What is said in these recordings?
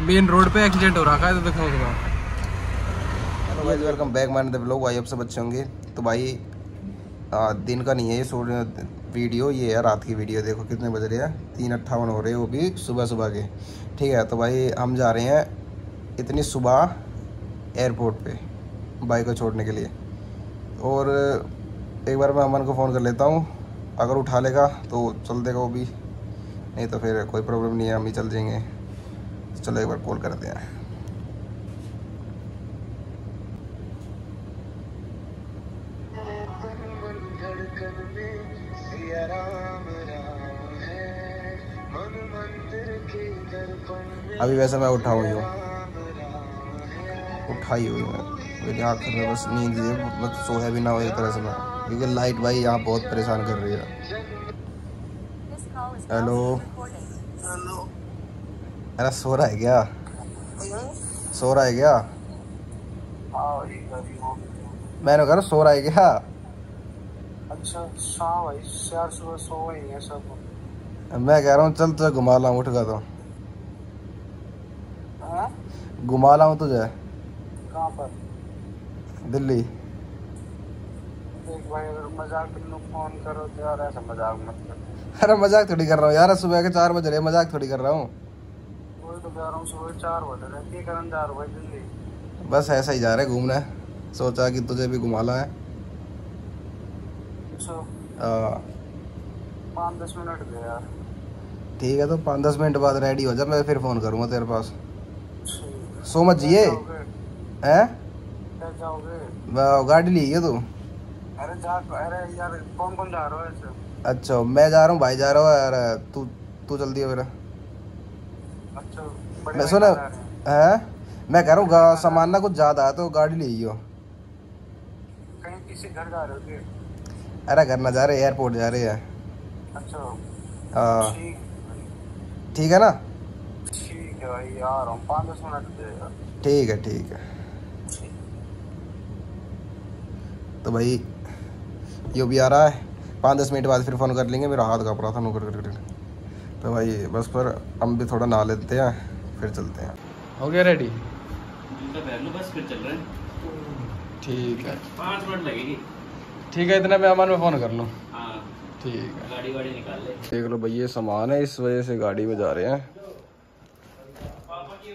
Main road पे accident हो रहा है तो देखो हेलो भाई वेलकम बैक मैंने द ब्लॉग भाई अब सब अच्छे होंगे। तो भाई आ, दिन का नहीं है ये शूट वीडियो ये है रात की वीडियो देखो कितने बज रहे हैं। तीन अट्ठावन हो रहे हैं वो भी सुबह सुबह के। ठीक है तो भाई हम जा रहे हैं इतनी सुबह एयरपोर्ट पे बाइक को छोड़ने के लिए। और एक बार मैं अमन को फ़ोन कर लेता हूँ अगर उठा लेगा तो चल देगा वो भी नहीं तो फिर कोई प्रॉब्लम नहीं है हम ही चल जाएँगे चलो एक बार कॉल करते हैं अभी वैसे मैं उठा हुई हूँ। उठाई हुई मैं मेरी आँख में बस नींद है। मतलब सोया भी ना हो एक तरह से मैं। क्योंकि लाइट भाई यहाँ बहुत परेशान कर रही है। हेलो अरे सो रहा है क्या? सो रहा है क्या? मैंने कहा सो रहा है क्या? अच्छा शाम भाई चार सुबह सो गई है सब। मैं कह रहा हूँ चल तुझे घुमा लाऊं उठ गया तो। हाँ? घुमा लाऊं तुझे? कहाँ पर? दिल्ली। देख भाई अगर मज़ाक फ़ोन करो तो यार ऐसा मज़ाक मत कर। अरे मज़ाक थोड़ी कर रहा हूँ यार सुबह के चार बज रहे मज़ाक थोड़ी कर रहा हूँ। तो रहा हूँ सुबह चार बजे बस ऐसा ही जा रहे घूमने सोचा कि तुझे भी घुमा लाए। अच्छा। आ, पाँच दस मिनट दे यार। ठीक है तो पाँच दस मिनट बाद रेडी हो जा मैं फिर फ़ोन करूँगा तेरे पास। सो मत जिए। हैं? गाड़ी ली है तू? अरे जा अरे यार कौन कौन जा रहा हो अच्छा मैं जा रहा हूँ भाई जा रहा हूँ यार तू तू जल्दी है मेरा। अच्छा मैं सुना हैं? मैं कह रहा हूँ सामान ना कुछ ज़्यादा है तो गाड़ी ली हो कहीं किसी घर जा रहे हो अरे घर ना जा रहे एयरपोर्ट जा रहे हैं। अच्छा। हाँ। ठीक है। ना? ठीक है भाई आ रहा हूँ। पाँच दस मिनट ठीक है ठीक है। तो भाई यो भी आ रहा है। पाँच दस मिनट बाद फिर फ़ोन कर लेंगे मेरा हाथ काँप रहा था नौकर कर कर तो भाई बस पर हम भी थोड़ा नहा लेते हैं फिर चलते हैं। हो गया रेडी बस फिर चल रहे हैं। ठीक है। पाँच मिनट लगेगी। ठीक है इतना मैं अमन में फ़ोन कर लूँ। हाँ। ठीक है। गाड़ी वाड़ी निकाल ले। देख लो भाई ये सामान है इस वजह से गाड़ी में जा रहे हैं।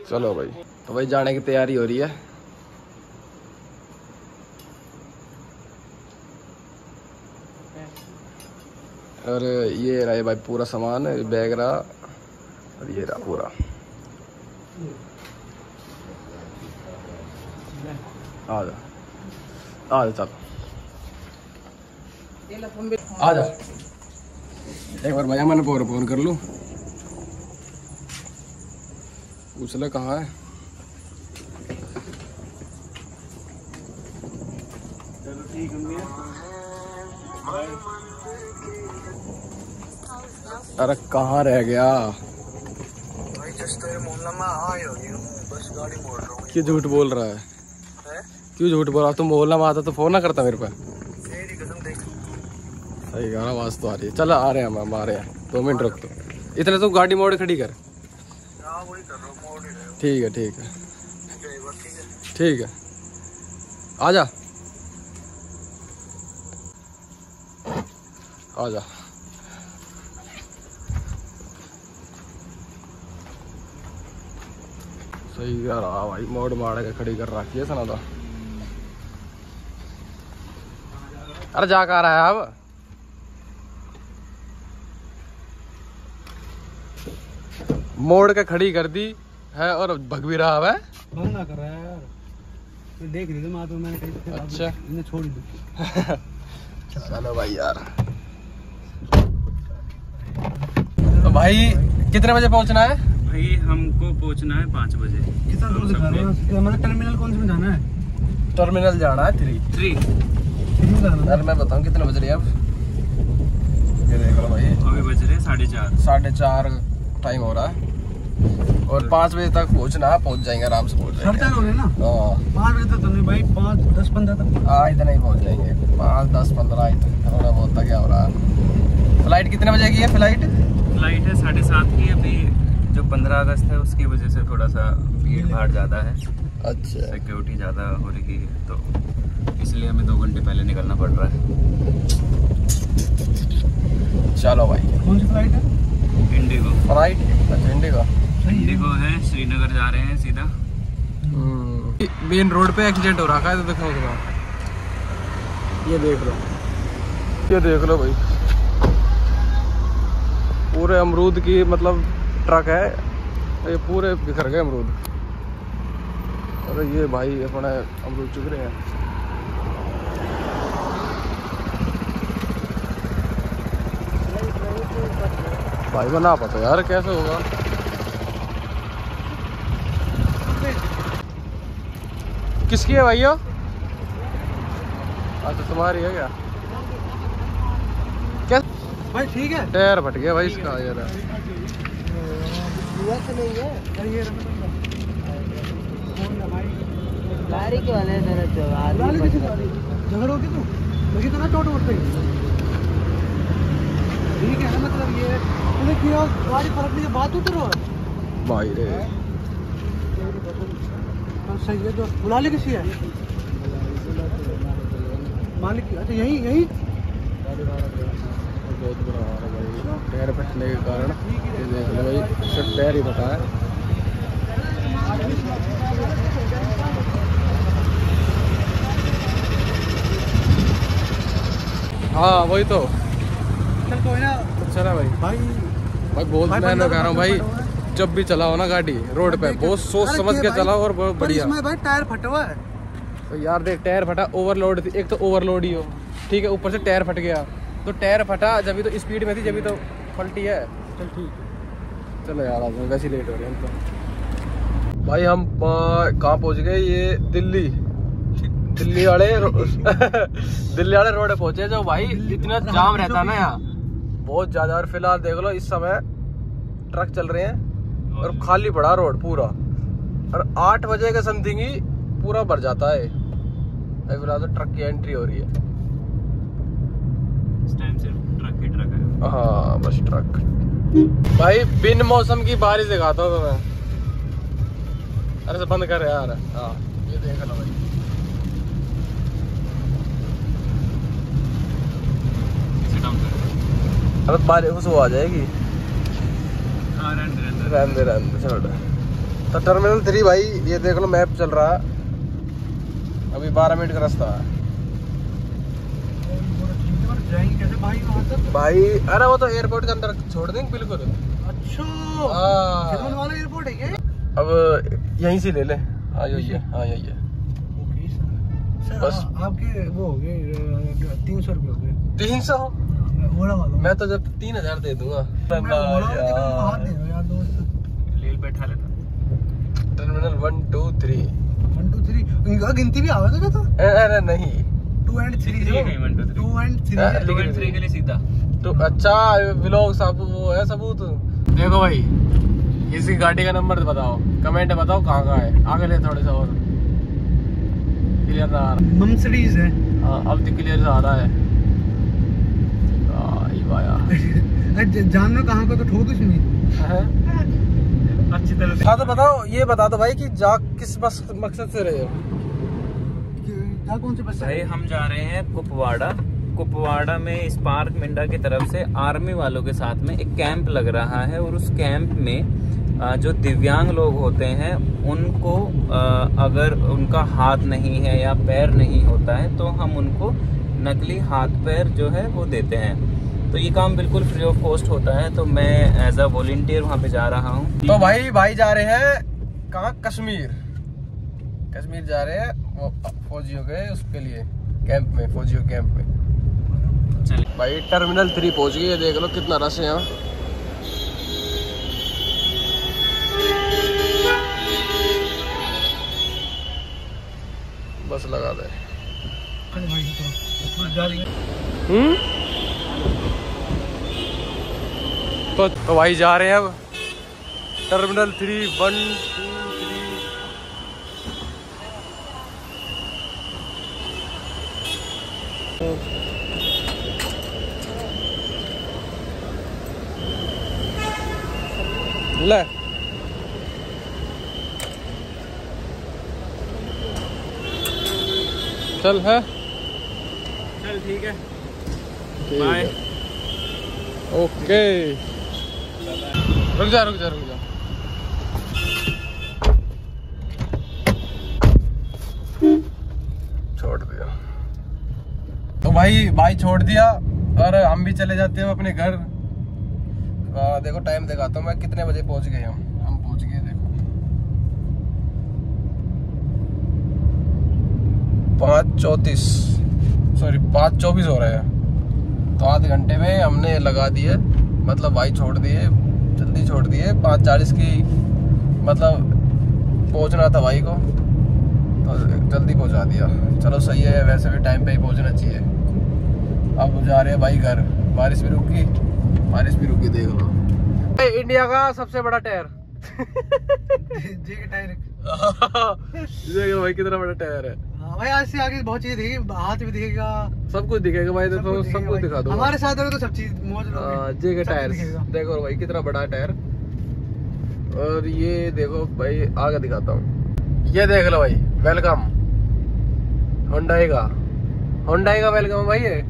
चलो भाई। तो भाई जाने की तैयारी हो रही है। और ये रहा भाई पूरा सामान बैग रहा, और ये रहा पूरा। आ जा। आ जा, चल। आ जा। एक बार भैया मैंने फ़ोन फ़ोन कर लूँ। पूछ ले कहाँ है। चलो ठीक है अरे कहाँ रह गया? हूँ क्यों झूठ बोल रहा है? है? क्यों झूठ बोल रहा तुम मोहल्ला में आता तो फ़ोन ना करता मेरे पे। सही कहा आवाज़ तो आ रही है। चल आ रहे हैं हम हम आ रहे हैं। दो मिनट रुक तो। इतने तो गाड़ी मोड़ खड़ी कर। हाँ ठीक है ठीक है। ठीक है एक बार ठीक है ठीक है आ जा सही कह रहा भाई मोड़ मार के खड़ी कर रखी है सना तो अरे जा कर रहा है अब। मोड़ के खड़ी कर दी है और भग भी रहा है। ना कर रहा है यार? मैं देख रही थी मैं तो मैंने तो अच्छा। इन्हें छोड़ दी। चलो भाई यार। तो भाई कितने बजे पहुँचना है? भाई हमको पहुँचना है पाँच बजे। कितना दूर दिखा रहा है? मतलब टर्मिनल कौन से में जाना है? टर्मिनल जाना है थ्री थ्री यार मैं बताऊँ कितने बज रहे हैं अब? ये देख लो भाई। अभी बज रहे हैं साढ़े चार। साढ़े चार टाइम हो रहा है। और पाँच बजे तक पहुँचना पहुँच जाएँगे आराम से पहुँच जाएँगे हो रहे ना? हाँ। पाँच बजे तक तो नहीं भाई पाँच दस पंद्रह तक। हाँ इतना ही पहुँच जाएँगे। पाँच दस पंद्रह इतना थोड़ा बहुत तक क्या हो रहा है। फ़्लाइट कितने बजे की है फ़्लाइट फ़्लाइट है साढ़े सात की अभी जो 15 अगस्त है उसकी वजह से थोड़ा सा भीड़ भाड़ ज़्यादा है। अच्छा। सिक्योरिटी ज़्यादा हो रही है तो इसलिए हमें दो घंटे पहले निकलना पड़ रहा है। चलो भाई। कौन सी फ़्लाइट है? IndiGo flight? अच्छा इंडिका इंडिगो है श्रीनगर जा रहे हैं सीधा। मेन रोड पे एक्सीडेंट हो रहा है तो तुम्हें ये देख लो। ये देख लो भाई। पूरे अमरूद की मतलब ट्रक है, ये पूरे बिखर गए अमरूद। अरे ये भाई अपने अमरूद चुग रहे हैं। भाई बना पता यार कैसे होगा। किसकी है भैया अच्छा तुम्हारी है क्या? भाई ठीक है? टायर फट गया भाई इसका यार। गाड़ी के वाले तू? लगी तो ना चोट वोट पे ठीक है ना मतलब ये तूने किया गाड़ी पलटने के बाद उतरो भाई रे। तो सही है बुला ले किसी है। मालिक अच्छा यही यही। बहुत बुरा हाल है भाई। टायर फटने के कारण ये देख लो भाई सिर्फ़ टायर ही फटा है। हाँ वही तो। चल कोई ना। अच्छा ना भाई। भाई भाई बहुत भाई मैं बंदा कह रहा हूँ भाई। जब भी चलाओ ना गाड़ी रोड पे बहुत सोच समझ के चलाओ और बहुत बढ़िया। भाई टायर फटा हुआ है। तो यार देख टायर फटा ओवरलोड थी। एक तो ओवरलोड ही हो। ठीक है ऊपर से टायर फट गया। तो टायर फटा जब तो स्पीड में थी जब तो फल्टी है। चल ठीक चलो यार आज वैसे ही लेट हो रहे हैं तो। भाई हम कहाँ पहुँच गए? ये दिल्ली। दिल्ली वाले दिल्ली वाले रोड पे पहुँचे जो भाई इतना जाम रहता ना यहाँ। बहुत ज़्यादा और फ़िलहाल देख लो इस समय ट्रक चल रहे हैं और खाली पड़ा रोड पूरा। और आठ बजे के समथिंग ही पूरा भर जाता है। अभी फ़िलहाल तो ट्रक की एंट्री हो रही है। इस टाइम सिर्फ़ ट्रक ही ट्रक है। हाँ बस ट्रक भाई बिन मौसम की बारिश दिखाता हूँ तुम्हें। अरे से बंद कर यार। हाँ ये देख लो भाई। अबे बारिश वो आ जाएगी। हाँ रहने दे रहने छोड़ तो टर्मिनल थ्री भाई ये देख लो मैप चल रहा। है अभी बारह मिनट का रास्ता है। जाएँगे कैसे? भाई वहाँ तक भाई अरे वो तो एयरपोर्ट के अंदर छोड़ देंगे बिल्कुल। अच्छा। हाँ। वाला एयरपोर्ट है ये अब यहीं से ले ले। हाँ यही है हाँ यही है ओके सर सर बस। आपके वो हो गए तीन सौ रुपये हो गए। तीन सौ? मैं वाला मैं तो जब तीन हज़ार दे दूँगा। तो बैठा लेता terminal one two three one two three गिनती भी आवाज़ है तो? अरे नहीं। Two and three. Two and three हाँ, टू एंड थ्री के लिए सीधा। तो अच्छा ब्लॉग सब वो है सबूत। देखो भाई इसकी गाड़ी का नंबर बताओ। कमेंट बताओ कहाँ का है। आगे ले थोड़े से और। क्लियर ना आ रहा। मर्सिडीज है। हाँ अब तो क्लियर आ रहा है। जानना कहाँ को तो ठोक दो इसमें अच्छी तरह हाँ तो बताओ ये बता दो भाई कि जा किस बस मकसद से रहे हो? जा कौन से बस भाई हम जा रहे हैं कुपवाड़ा। कुपवाड़ा में स्पार्क मिंडा की तरफ़ से आर्मी वालों के साथ में एक कैंप लग रहा है और उस कैंप में जो दिव्यांग लोग होते हैं उनको अगर उनका हाथ नहीं है या पैर नहीं होता है तो हम उनको नकली हाथ पैर जो है वो देते हैं। तो ये काम बिल्कुल फ्री ऑफ़ कॉस्ट होता है तो मैं एज अ वॉल्टियर वहाँ पे जा रहा हूँ। तो भाई भाई जा रहे हैं कहाँ? कश्मीर। कश्मीर जा रहे हैं फौजियों के उसके लिए कैंप में फौजियों कैंप में। चलिए। भाई टर्मिनल थ्री पहुँच गए देख लो कितना रश है यहाँ। बस लगा दे। तो गाड़ी हम्म? तो, तो भाई जा रहे हैं अब। टर्मिनल थ्री वन टू ले। चल है। चल ठीक है। बाय ओके रुक जा रुक जा रुक भाई भाई छोड़ दिया, और हम भी चले जाते हैं अपने घर। देखो टाइम दिखाता हूँ मैं कितने बजे पहुँच गए हम। हम पहुँच गए, देखो। पाँच चौंतीस। सॉरी पाँच चौबीस हो रहे हैं। तो आधे घंटे में हमने लगा दिए मतलब भाई छोड़ दिए, जल्दी छोड़ दिए। पाँच चालीस की मतलब पहुँचना था भाई को। तो जल्दी पहुँचा दिया। चलो सही है, वैसे भी टाइम पे ही पहुँचना चाहिए। जा रहे हैं भाई घर। बारिश भी रुकी बारिश भी रुकी देख लो। इंडिया का सबसे बड़ा टायर। टायर। भाई कितना बड़ा टायर है। हाँ भाई आज से आगे बहुत चीज़ें दिखेगी हाथ भी दिखेगा। सब कुछ दिखेगा भाई देखो सब कुछ दिखा दो। हमारे साथ तो सब चीज़ मौज हाँ, जे के टायर। देखो भाई कितना बड़ा टायर। और ये देखो भाई आगे दिखाता हूँ। ये देख लो भाई वेलकम होंडाई का। होंडाई का वेलकम भाई ये।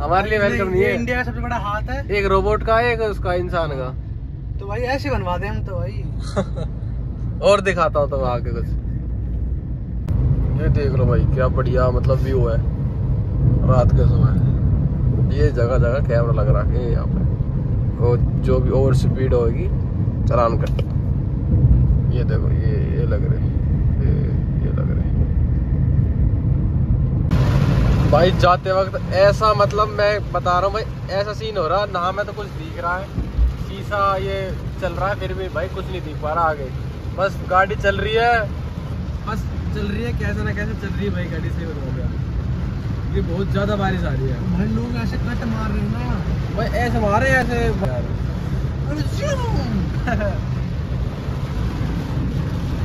हमारे लिए वेलकम नहीं है। इंडिया का सबसे बड़ा हाथ है। एक रोबोट का एक उसका इंसान का। तो भाई ऐसे बनवा दे हम तो भाई। और दिखाता हूँ तो आगे कुछ। ये देख लो भाई क्या बढ़िया मतलब व्यू है। रात के समय। ये जगह जगह कैमरा लग रहा है यहाँ पे। और जो भी ओवर स्पीड होगी चलान कट ये देखो ये ये लग रही ये ये लग रहे भाई जाते वक्त ऐसा मतलब मैं बता रहा हूँ भाई ऐसा सीन हो रहा ना में तो कुछ दिख रहा है। शीशा ये चल रहा है फिर भी भाई कुछ नहीं दिख पा रहा आगे। बस गाड़ी चल रही है। बस चल रही है कैसे ना कैसे चल रही है भाई गाड़ी से हो गया। ये बहुत ज़्यादा बारिश आ रही है। भाई लोग ऐसे कट मार रहे हैं ना। भाई ऐसे मारे ऐसे।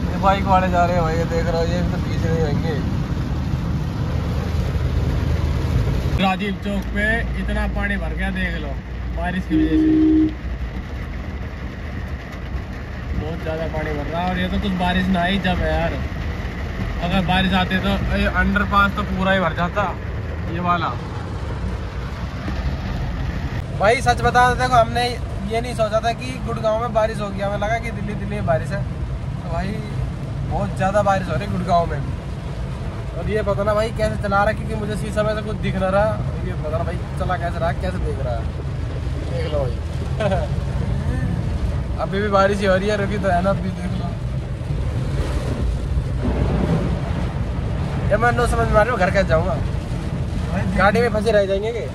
ये बाइक वाले जा रहे हैं भाई ये देख रहा हो ये भी तो पीछे नहीं होंगे राजीव चौक पे इतना पानी भर गया, देख लो। बारिश की वजह से। बहुत ज़्यादा पानी भर रहा है और ये तो कुछ बारिश ना ही जब है यार। अगर बारिश आती तो अंडर पास तो पूरा ही भर जाता, ये वाला। भाई, सच बता देखो, हमने ये नहीं सोचा था कि गुड़गांव में बारिश होगी। हमें लगा कि दिल्ली दिल्ली में बारिश है। तो भाई, बहुत ज़्यादा बारिश हो रही गुड़गांव में। और ये पता ना भाई कैसे चला रहा है, क्योंकि मुझे शीशा में से कुछ दिख ना रहा। ये पता ना भाई चला कैसे रहा, कैसे देख रहा है। देख लो भाई। अभी भी बारिश हो रही है, रुकी तो है ना, अभी देख लो। ये मैं नो समझ में आ रही हूँ, घर कैसे जाऊँगा। गाड़ी में फंसे रह जाएँगे के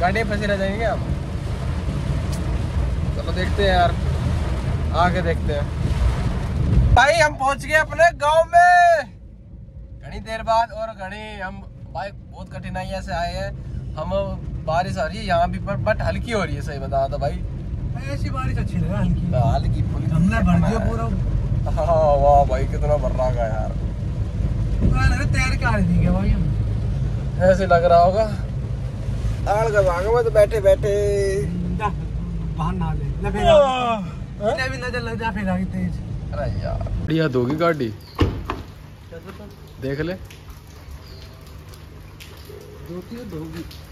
गाड़ी में फंसे रह जाएँगे हम चलो देखते हैं यार आगे देखते हैं। भाई, हम पहुँच गए अपने गाँव में। घनी देर बाद और घनी हम भाई बहुत कठिनाइयाँ से आए हैं। हम बारिश आ रही है यहाँ भी पर बट हल्की हो रही है सही बता तो भाई। ऐसी बारिश अच्छी लगा हल्की। हल्की फुल्की हमने भर दिया पूरा। हाँ वाह भाई कितना भर रहा है यार। तैर के आ रही थी क्या भाई हम। ऐसे लग रहा होगा। आड़ कर भागा मैं तो बैठे। बैठे बाहर ना ले। ले। ले भी नज़र लग जा फिर आगे तेज। अरे यार। बढ़िया दोगी गाड़ी। देख ले।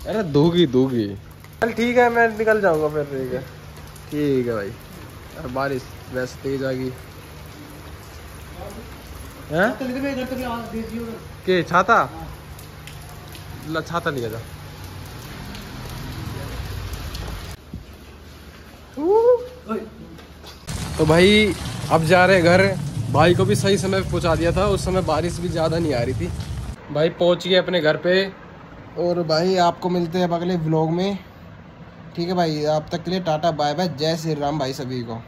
अरे दोगी दोगी चल ठीक है मैं निकल जाऊँगा फिर ठीक है। ठीक है भाई। अरे बारिश वैसे तेज आ गई। हैं? के छाता? ला छाता लिया जा। तो भाई अब जा रहे घर। भाई को भी सही समय पे पहुँचा दिया था, उस समय बारिश भी ज़्यादा नहीं आ रही थी। भाई पहुँच गए अपने घर पे। और भाई आपको मिलते हैं अब अगले ब्लॉग में। ठीक है भाई आप तक के लिए टाटा बाय बाय जय श्री राम भाई सभी को।